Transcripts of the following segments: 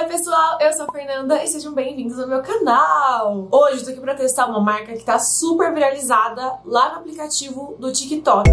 Oi pessoal, eu sou a Fernanda e sejam bem-vindos ao meu canal! Hoje eu tô aqui pra testar uma marca que tá super viralizada lá no aplicativo do TikTok.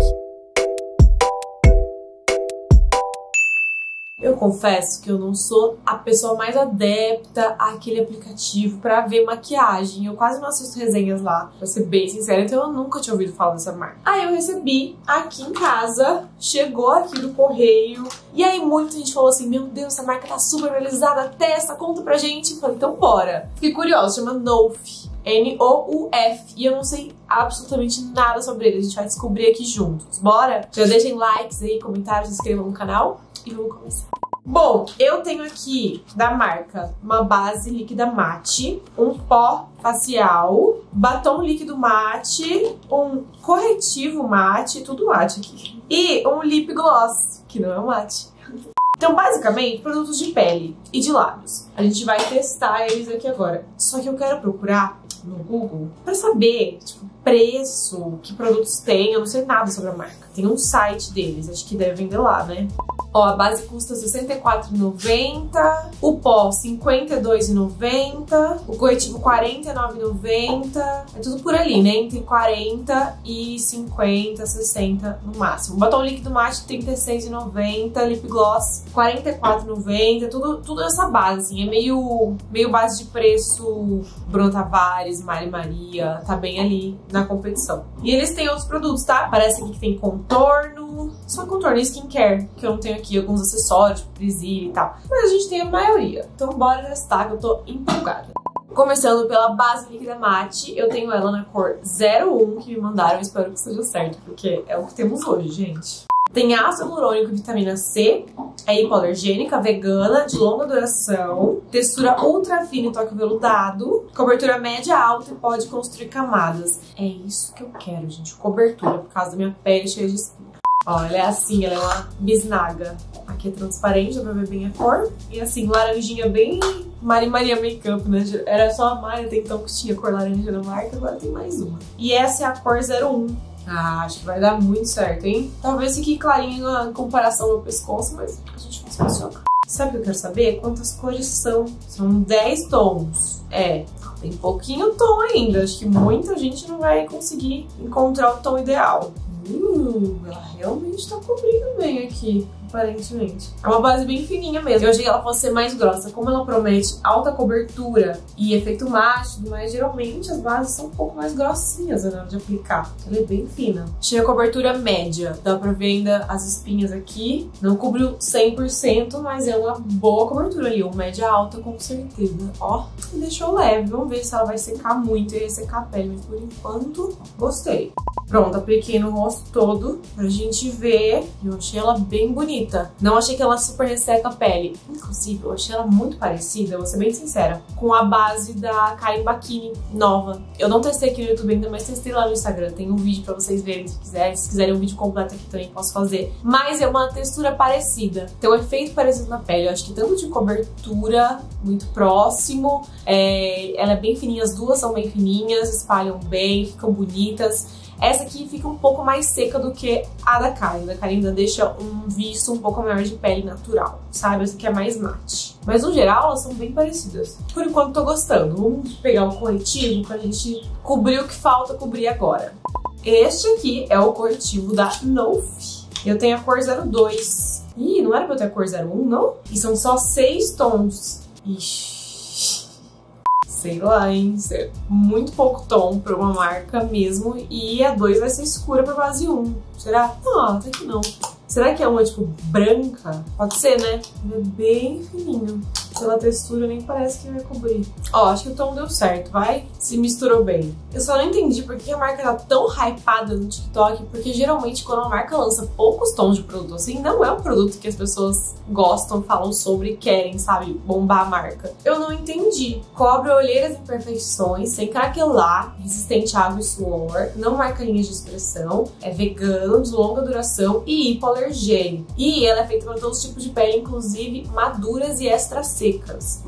Eu confesso que eu não sou a pessoa mais adepta àquele aplicativo para ver maquiagem. Eu quase não assisto resenhas lá, pra ser bem sincera, então eu nunca tinha ouvido falar dessa marca. Aí eu recebi aqui em casa, chegou aqui do correio, e aí muita gente falou assim: Meu Deus, essa marca tá super realizada, testa, conta pra gente. Eu falei, então bora. Fiquei curiosa, chama Nouf. N-O-U-F. E eu não sei absolutamente nada sobre ele. A gente vai descobrir aqui juntos. Bora? Já deixem likes aí, comentários, se inscrevam no canal e vamos começar. Bom, eu tenho aqui da marca uma base líquida mate, um pó facial, batom líquido mate, um corretivo mate, tudo mate aqui. E um lip gloss, que não é mate. Então, basicamente, produtos de pele e de lábios. A gente vai testar eles aqui agora. Só que eu quero procurar no Google para saber, tipo, preço, que produtos tem. Eu não sei nada sobre a marca. Tem um site deles, acho que deve vender lá, né? Ó, a base custa R$ 64,90, o pó R$ 52,90, o corretivo R$ 49,90. É tudo por ali, né? Entre 40 e 50, 60 no máximo. Batom líquido mate R$ 36,90, lip gloss 44,90, tudo, tudo essa base, assim. É meio, meio base de preço Bruno Tavares, Mari Maria, tá bem ali na competição. E eles têm outros produtos, tá? Parece aqui que tem contorno, só contorno e skincare, que eu não tenho aqui, alguns acessórios, tipo e tal. Mas a gente tem a maioria. Então bora testar que eu tô empolgada. Começando pela base líquida mate, eu tenho ela na cor 01 que me mandaram, espero que seja certo, porque é o que temos hoje, gente. Tem ácido hialurônico e vitamina C, é hipoalergênica, vegana, de longa duração, textura ultra fina e toque veludado, cobertura média alta e pode construir camadas. É isso que eu quero, gente, cobertura, por causa da minha pele cheia de espinha. Ó, ela é assim, ela é uma bisnaga. Aqui é transparente, dá pra ver bem a cor. E assim, laranjinha bem Mari Maria Makeup, né? Era só a Mari até então que tinha cor laranja na marca, agora tem mais uma. E essa é a cor 01. Ah, acho que vai dar muito certo, hein? Talvez fique clarinho em comparação ao pescoço, mas a gente vai funcionar. Sabe o que eu quero saber? Quantas cores são? São 10 tons. É, tem pouquinho tom ainda. Acho que muita gente não vai conseguir encontrar o tom ideal. Uh, ela realmente tá cobrindo bem aqui aparentemente. É uma base bem fininha mesmo. Eu achei que ela fosse ser mais grossa. Como ela promete alta cobertura e efeito mate mas geralmente as bases são um pouco mais grossinhas na hora de aplicar. Ela é bem fina. Tinha cobertura média. Dá pra ver ainda as espinhas aqui. Não cobriu 100%, mas é uma boa cobertura ali. Uma média alta, com certeza. Ó, e deixou leve. Vamos ver se ela vai secar muito e ressecar a pele. Mas por enquanto, gostei. Pronto, apliquei no rosto todo pra gente ver. Eu achei ela bem bonita. Não achei que ela super resseca a pele. Inclusive, eu achei ela muito parecida, vou ser bem sincera, com a base da Karen Bakini nova. Eu não testei aqui no YouTube ainda, mas testei lá no Instagram. Tem um vídeo pra vocês verem se quiserem. Se quiserem um vídeo completo aqui também posso fazer. Mas é uma textura parecida. Tem um efeito parecido na pele. Eu acho que tanto de cobertura, muito próximo. É... Ela é bem fininha, as duas são bem fininhas, espalham bem, ficam bonitas. Essa aqui fica um pouco mais seca do que a da Karen. A da Karen ainda deixa um um pouco maior de pele natural, sabe? Essa aqui é mais mate. Mas no geral elas são bem parecidas. Por enquanto tô gostando. Vamos pegar um corretivo pra gente cobrir o que falta cobrir agora. Este aqui é o corretivo da Nouf. Eu tenho a cor 02. Ih, não era pra eu ter a cor 01, não? E são só seis tons. Ixi sei lá, hein? É muito pouco tom pra uma marca mesmo. E a 2 vai ser escura pra base 1. Será? Ah, até que não. Será que é uma, tipo, branca? Pode ser, né? É bem fininho pela textura nem parece que vai cobrir. Ó, acho que o tom deu certo, vai? Se misturou bem. Eu só não entendi por que a marca tá tão hypada no TikTok, porque geralmente quando a marca lança poucos tons de produto assim, não é um produto que as pessoas gostam, falam sobre e querem, sabe, bombar a marca. Eu não entendi. Cobre olheiras imperfeições, sem craquelar, resistente a água e suor, não marca linhas de expressão, é vegano, de longa duração e hipoalergênico. E ela é feita para todos os tipos de pele, inclusive maduras e extra secas secas.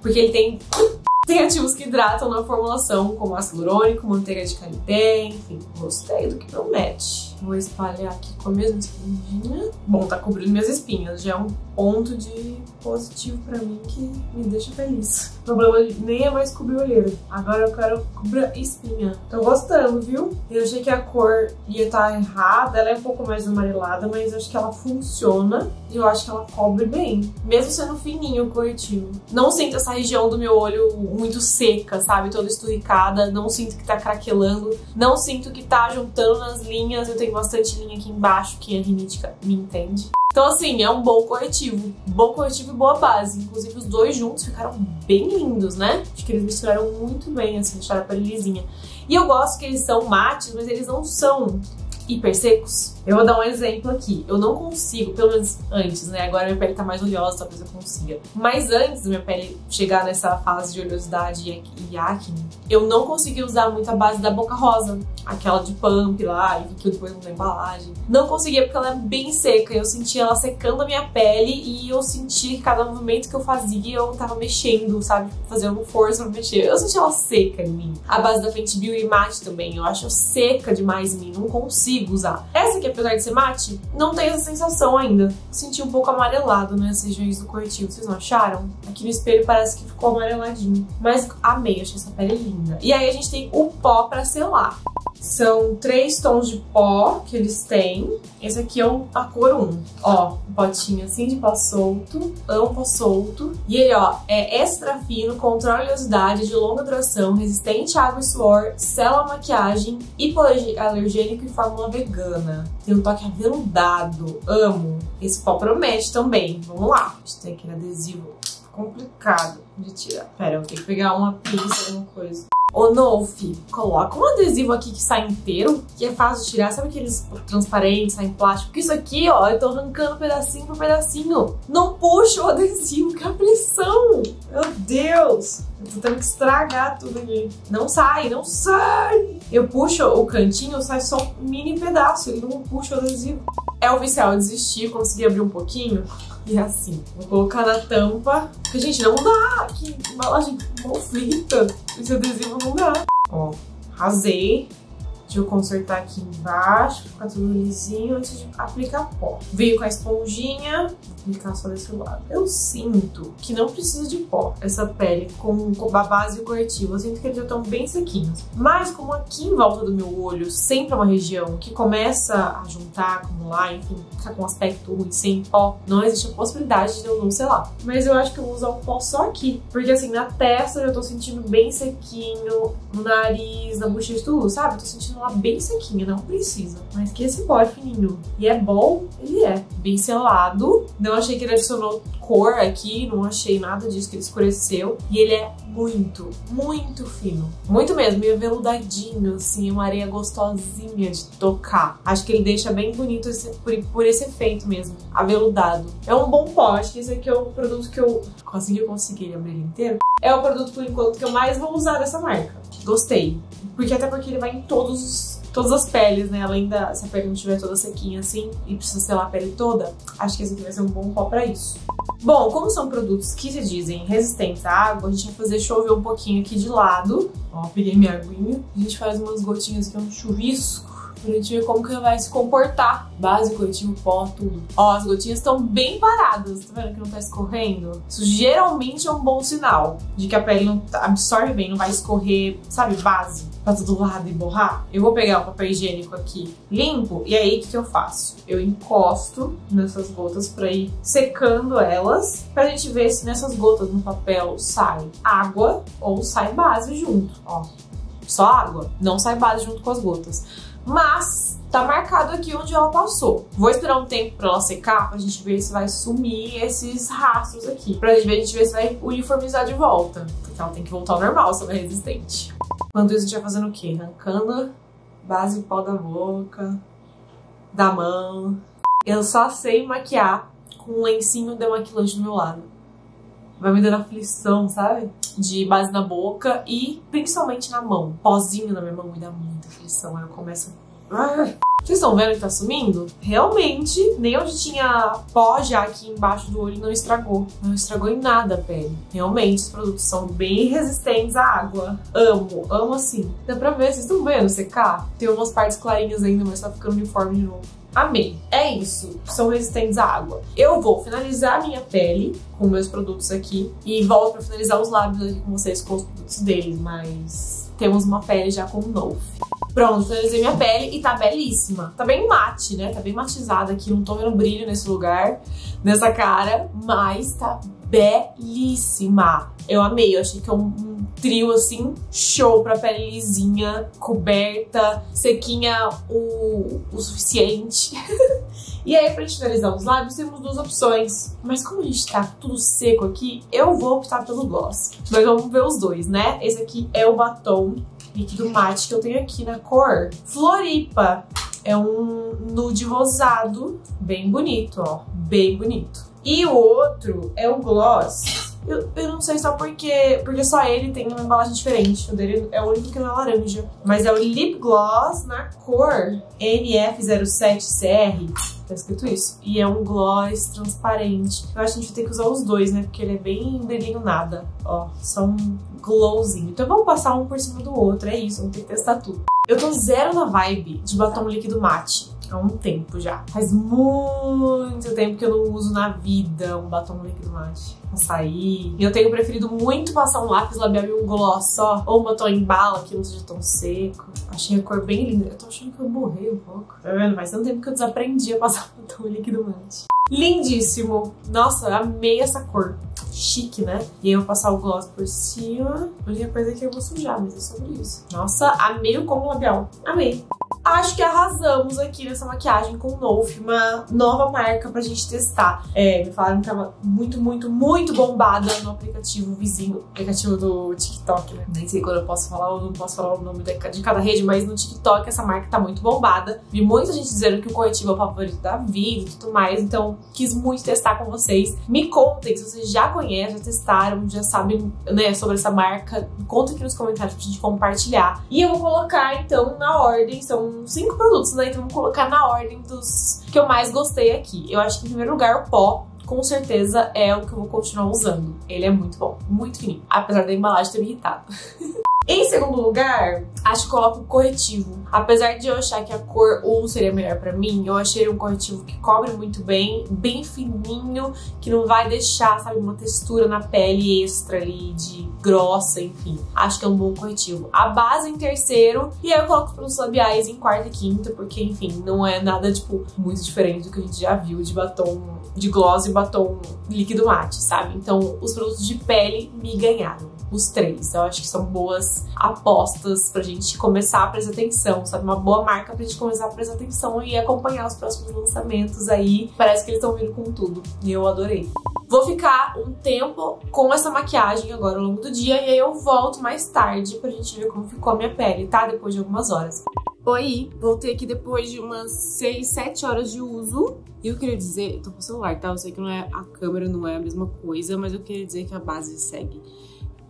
Porque ele tem tem ativos que hidratam na formulação, como ácido hialurônico, manteiga de karité, enfim, gostei do que promete. Vou espalhar aqui com a mesma esponjinha. Bom, tá cobrindo minhas espinhas. Já é um ponto de positivo pra mim que me deixa feliz. O problema nem é mais cobrir olheira. Agora eu quero cobrir espinha. Tô gostando, viu? Eu achei que a cor ia estar tá errada. Ela é um pouco mais amarelada, mas acho que ela funciona. E eu acho que ela cobre bem. Mesmo sendo fininho o corretivo. Não sinto essa região do meu olho muito seca, sabe? Toda esturricada. Não sinto que tá craquelando. Não sinto que tá juntando nas linhas. Eu tenho bastante linha aqui embaixo que a rinítica me entende. Então, assim, é um bom corretivo. Bom corretivo e boa base. Inclusive, os dois juntos ficaram bem lindos, né? Acho que eles misturaram muito bem, assim, deixaram a pele lisinha. E eu gosto que eles são mates, mas eles não são hiper secos. Eu vou dar um exemplo aqui. Eu não consigo, pelo menos antes, né? Agora minha pele tá mais oleosa, talvez eu consiga. Mas antes da minha pele chegar nessa fase de oleosidade e acne, eu não consegui usar muito a base da Boca Rosa. Aquela de pump lá, que eu depois na embalagem. Não conseguia porque ela é bem seca. Eu sentia ela secando a minha pele e eu sentia que cada movimento que eu fazia eu tava mexendo, sabe? Fazendo força pra mexer. Eu sentia ela seca em mim. A base da Fenty Beauty Matte também. Eu acho seca demais em mim. Não consigo usar. Essa aqui apesar de ser mate, não tem essa sensação ainda. Senti um pouco amarelado nessas regiões do corretivo, vocês não acharam? Aqui no espelho parece que ficou amareladinho. Mas amei, achei essa pele linda. E aí a gente tem o pó pra selar. São três tons de pó que eles têm. Esse aqui é a cor 1. Ó, um potinho assim de pó solto, amo pó solto. E ele, ó, é extra fino, controla a oleosidade, de longa duração, resistente à água e suor, sela a maquiagem, hipoalergênico e fórmula vegana. Tem um toque aveludado, amo. Esse pó promete também. Vamos lá. A gente tem aquele adesivo complicado de tirar. Pera, eu tenho que pegar uma pinça, alguma coisa. Ô, Nolf, coloca um adesivo aqui que sai inteiro, que é fácil de tirar. Sabe aqueles transparentes, saem plástico? Porque isso aqui, ó, eu tô arrancando pedacinho por pedacinho. Não puxa o adesivo, que aflição! Meu Deus! Tô tendo que estragar tudo aqui. Não sai, não sai! Eu puxo o cantinho, sai só um mini pedaço, ele não puxa o adesivo. É oficial, eu desisti, consegui abrir um pouquinho. E é assim, vou colocar na tampa. Porque, gente, não dá! Que embalagem mal feita. Esse adesivo não dá. Ó, rasei. Deixa eu consertar aqui embaixo, ficar tudo lisinho antes de aplicar pó. Veio com a esponjinha, aplicar só desse lado. Eu sinto que não precisa de pó essa pele com, com a base e o corretivo. Eu sinto que eles já estão bem sequinhos. Mas como aqui em volta do meu olho sempre é uma região que começa a juntar, acumular, enfim, ficar com um aspecto ruim sem pó, não existe a possibilidade de eu não selar. Mas eu acho que eu vou usar o pó só aqui. Porque assim, na testa eu já tô sentindo bem sequinho, no nariz, na bochecha, tudo, sabe? tô sentindo ela bem sequinha, não precisa. Mas que esse pó é fininho e é bom, ele é. Bem selado. Não achei que ele adicionou cor aqui, não achei nada disso que ele escureceu. E ele é muito, muito fino. Muito mesmo, meio veludadinho, assim, uma areia gostosinha de tocar. Acho que ele deixa bem bonito esse, por, por esse efeito mesmo, aveludado. É um bom pó, acho que esse aqui é o produto que eu consegui conseguir abrir ele inteiro. É o produto, por enquanto, que eu mais vou usar dessa marca. Gostei. Porque até porque ele vai em todos os todas as peles, né? Além da se a pele não estiver toda sequinha assim e precisa selar a pele toda, acho que esse aqui vai ser um bom pó pra isso. Bom, como são produtos que se dizem resistentes à água, a gente vai fazer chover um pouquinho aqui de lado. Ó, peguei minha aguinha. A gente faz umas gotinhas aqui, um chuvisco pra gente ver como que vai se comportar. Base, corretivo, pó, tudo. Ó, as gotinhas estão bem paradas, tá vendo que não tá escorrendo? Isso geralmente é um bom sinal de que a pele não absorve bem, não vai escorrer, sabe, base pra todo lado e borrar. Eu vou pegar o papel higiênico aqui limpo e aí o que, que eu faço? Eu encosto nessas gotas pra ir secando elas, pra gente ver se nessas gotas no papel sai água ou sai base junto, ó. Só água, não sai base junto com as gotas mas tá marcado aqui onde ela passou. Vou esperar um tempo pra ela secar pra gente ver se vai sumir esses rastros aqui. Pra gente ver, a gente ver se vai uniformizar de volta. Porque ela tem que voltar ao normal se ela é resistente. Enquanto isso, a gente vai fazendo o quê? Arrancando base pó da boca, da mão. Eu só sei maquiar com um lencinho demaquilante do meu lado. Vai me dando aflição, sabe? De base na boca e principalmente na mão. Pozinho na minha mão me dá muita aflição. Aí eu começo. Vocês estão vendo que tá sumindo? Realmente, nem onde tinha pó já aqui embaixo do olho não estragou. Não estragou em nada a pele. Realmente, os produtos são bem resistentes à água. Amo, amo assim. Dá pra ver, vocês estão vendo secar? Tem umas partes clarinhas ainda, mas tá ficando uniforme de novo. Amei. É isso. São resistentes à água. Eu vou finalizar a minha pele com meus produtos aqui e volto pra finalizar os lábios aqui com vocês com os produtos deles, mas temos uma pele já com novo. Pronto, finalizei minha pele e tá belíssima. Tá bem mate, né? Tá bem matizada aqui, não tô vendo brilho nesse lugar, nessa cara, mas tá belíssima. Eu amei, eu achei que é um, um trio assim, show pra pele lisinha, coberta, sequinha o, o suficiente. e aí, pra gente finalizar os lábios, temos duas opções. Mas como a gente tá tudo seco aqui, eu vou optar pelo gloss. Mas vamos ver os dois, né? Esse aqui é o batom líquido mate que eu tenho aqui na cor Floripa. É um nude rosado, bem bonito, ó, bem bonito. E o outro é o gloss. Eu, eu não sei só porque, porque só ele tem uma embalagem diferente. O dele é o único que não é laranja. Mas é o lip gloss na cor NF07CR. Tá escrito isso. E é um gloss transparente. Eu acho que a gente vai ter que usar os dois, né? Porque ele é bem brilhinho nada. Ó, só um glowzinho. Então vamos passar um por cima do outro. É isso, vamos ter que testar tudo. Eu tô zero na vibe de batom líquido mate há um tempo já. Faz muito tempo que eu não uso na vida um batom líquido mate. Açaí. Eu tenho preferido muito passar um lápis labial e um gloss só, ou um batom em bala que não seja tão seco. Achei a cor bem linda. Eu tô achando que eu morri um pouco. Tá vendo? Faz tanto tempo que eu desaprendi a passar batom líquido mate. Lindíssimo! Nossa, amei essa cor. Chique, né? E aí eu vou passar o gloss por cima. A única coisa é que eu vou sujar, mas é sobre isso. Nossa, amei o combo labial. Amei. Acho que arrasamos aqui nessa maquiagem com o Nolf, uma nova marca pra gente testar. É, me falaram que tava muito, muito, muito bombada no aplicativo vizinho, aplicativo do TikTok, né? Nem sei quando eu posso falar ou não posso falar o nome de cada rede, mas no TikTok essa marca tá muito bombada. Vi muita gente dizendo que o corretivo é o favorito da vida e tudo mais, então quis muito testar com vocês. Me contem se vocês já conhecem, já testaram, já sabem né, sobre essa marca. Contem aqui nos comentários pra gente compartilhar. E eu vou colocar então na ordem, são cinco produtos, né? Então vou colocar na ordem dos que eu mais gostei aqui. Eu acho que em primeiro lugar o pó com certeza é o que eu vou continuar usando. Ele é muito bom, muito fininho, apesar da embalagem ter me irritado. Em segundo lugar, acho que coloco o corretivo. Apesar de eu achar que a cor 1 seria melhor pra mim, eu achei um corretivo que cobre muito bem, bem fininho, que não vai deixar, sabe, uma textura na pele extra ali, de grossa, enfim. Acho que é um bom corretivo. A base em terceiro, e aí eu coloco os labiais em quarta e quinta, porque, enfim, não é nada, tipo, muito diferente do que a gente já viu de batom de gloss e batom líquido mate, sabe? Então, os produtos de pele me ganharam os três. Eu acho que são boas apostas pra gente começar a prestar atenção, sabe? Uma boa marca pra gente começar a prestar atenção e acompanhar os próximos lançamentos aí. Parece que eles estão vindo com tudo. E eu adorei. Vou ficar um tempo com essa maquiagem agora ao longo do dia e aí eu volto mais tarde pra gente ver como ficou a minha pele, tá? Depois de algumas horas. Oi, voltei aqui depois de umas 6, 7 horas de uso. E eu queria dizer, tô com o celular, tá? Eu sei que não é, a câmera não é a mesma coisa, mas eu queria dizer que a base segue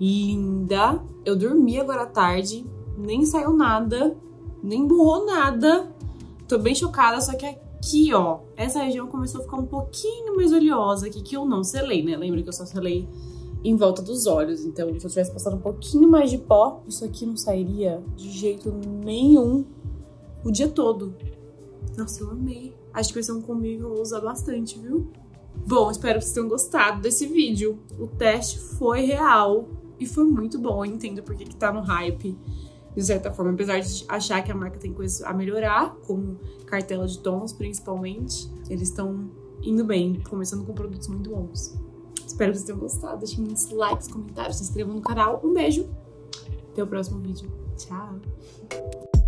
linda. Eu dormi agora à tarde, nem saiu nada, nem borrou nada. Tô bem chocada, só que aqui, ó, essa região começou a ficar um pouquinho mais oleosa aqui, que eu não selei, né? Lembra que eu só selei em volta dos olhos. Então, se eu tivesse passado um pouquinho mais de pó, isso aqui não sairia de jeito nenhum o dia todo. Nossa, eu amei. Acho que vai ser um combinho que eu vou usar bastante, viu? Bom, espero que vocês tenham gostado desse vídeo. O teste foi real. E foi muito bom, eu entendo porque que tá no hype, de certa forma. Apesar de achar que a marca tem coisas a melhorar, como cartela de tons, principalmente, eles estão indo bem, começando com produtos muito bons. Espero que vocês tenham gostado. Deixem muitos likes, comentários, se inscrevam no canal. Um beijo. Até o próximo vídeo. Tchau.